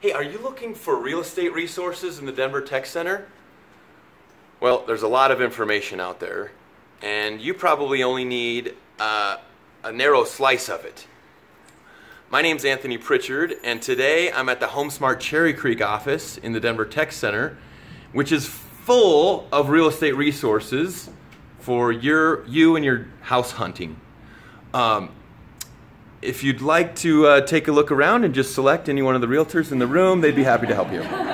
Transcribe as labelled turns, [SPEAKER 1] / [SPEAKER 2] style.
[SPEAKER 1] Hey, are you looking for real estate resources in the Denver Tech Center? Well, there's a lot of information out there, and you probably only need uh, a narrow slice of it. My name's Anthony Prichard, and today I'm at the HomeSmart Cherry Creek office in the Denver Tech Center, which is full of real estate resources for your you and your house hunting. Um, if you'd like to uh, take a look around and just select any one of the realtors in the room, they'd be happy to help you.